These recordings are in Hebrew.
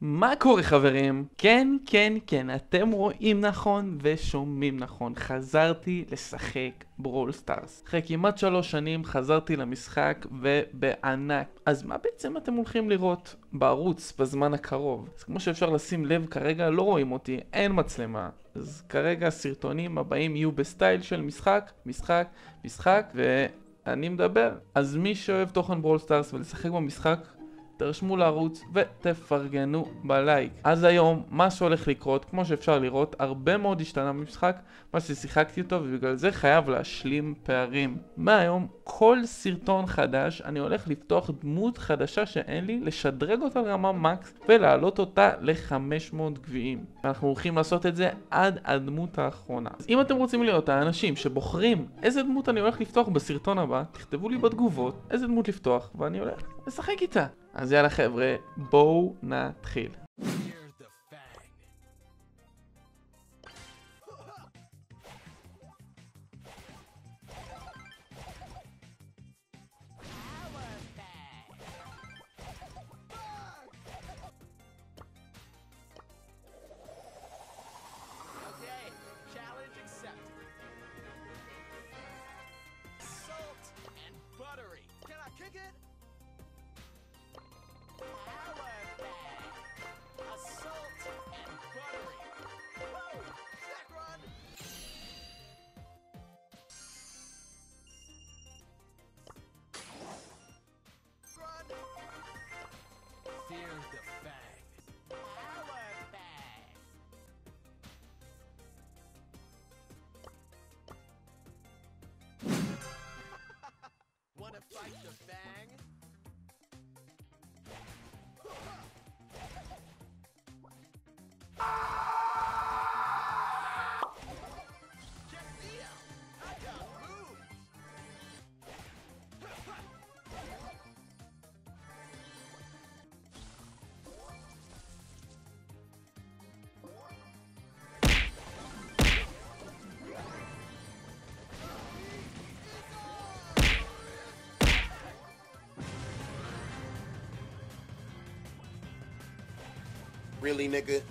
מה קורה חברים? כן, כן, כן, אתם רואים נכון ושומעים נכון. חזרתי לשחק Brawl Stars. אחרי כמעט שלוש שנים חזרתי למשחק ובענק. אז מה בעצם אתם הולכים לראות בערוץ בזמן הקרוב? אז כמו שאפשר לשים לב כרגע לא רואים אותי, אין מצלמה. אז כרגע הסרטונים הבאים יהיו בסטייל של משחק, משחק, משחק ואני מדבר. אז מי שאוהב תוכן Brawl Stars ולשחק במשחק תרשמו לערוץ ותפרגנו בלייק. אז היום, מה שהולך לקרות, כמו שאפשר לראות, הרבה מאוד השתנה במשחק, מה ששיחקתי אותו, ובגלל זה חייב להשלים פערים. מהיום, כל סרטון חדש, אני הולך לפתוח דמות חדשה שאין לי, לשדרג אותה לרמה מקס, ולהעלות אותה ל-500 גביעים. אנחנו הולכים לעשות את זה עד הדמות האחרונה. אז אם אתם רוצים להיות האנשים שבוחרים איזה דמות אני הולך לפתוח בסרטון הבא, תכתבו לי בתגובות איזה דמות לפתוח, ואני הולך לשחק איתה. אז יאללה חבר'ה, בואו נתחיל. Fight the fang? Really, nigga?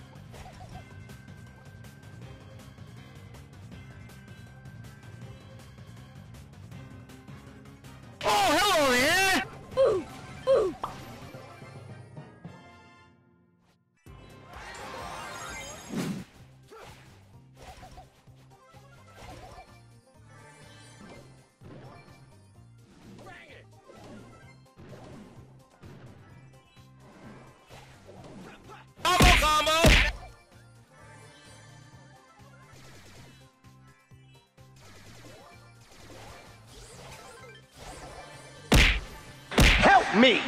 Me!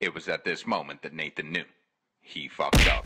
It was at this moment that Nathan knew. He fucked up.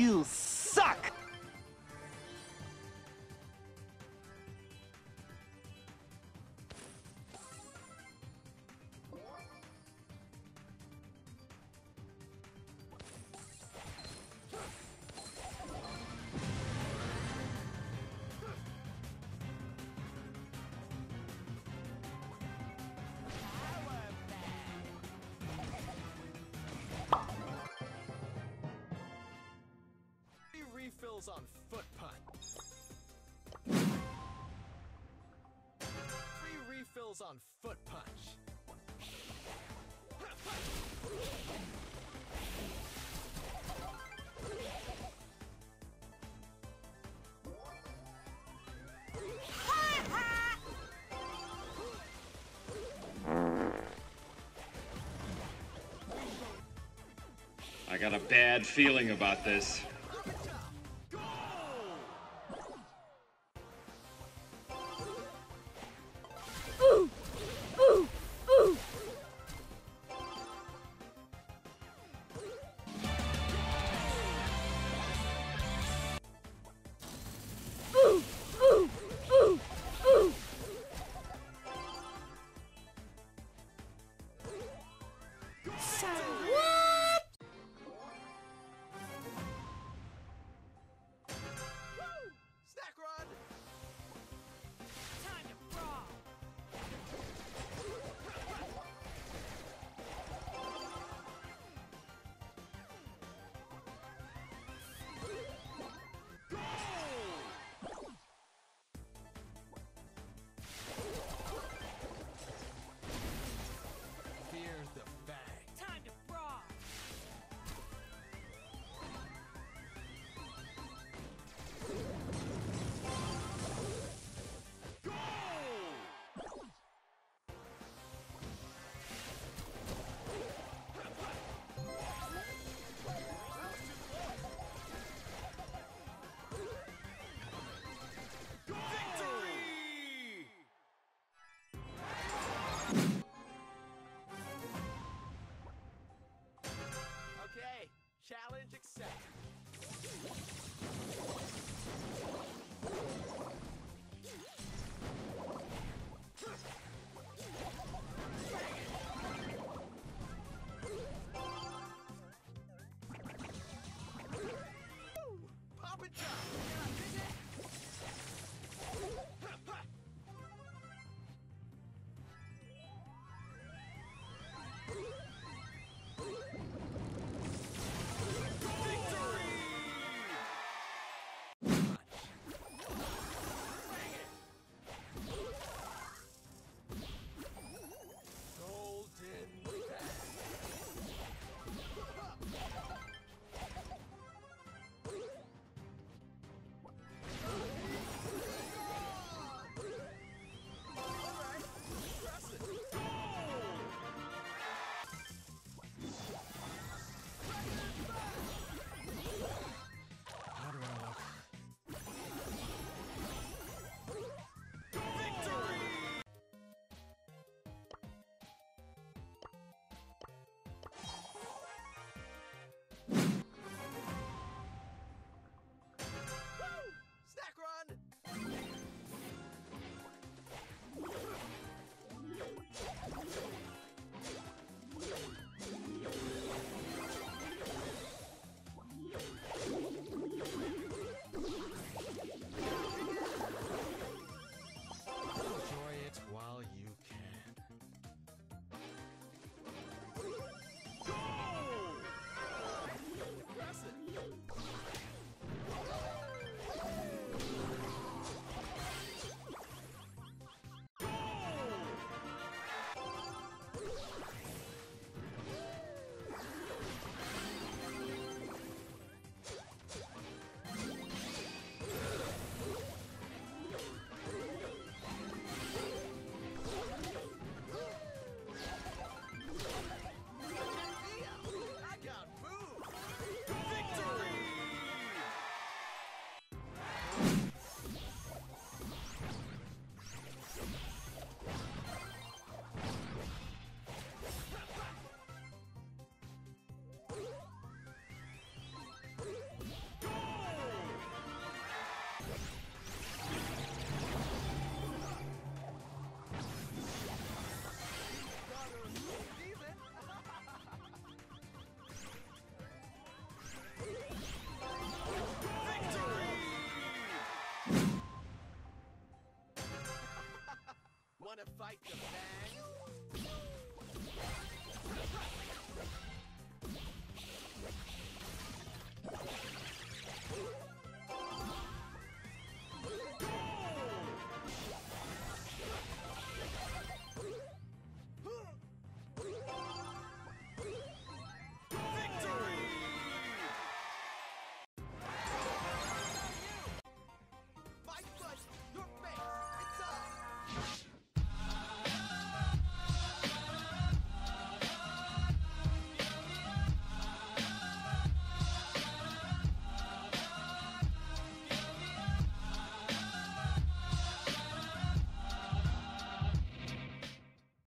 use. skills on foot punch. Free refills on foot punch. I got a bad feeling about this.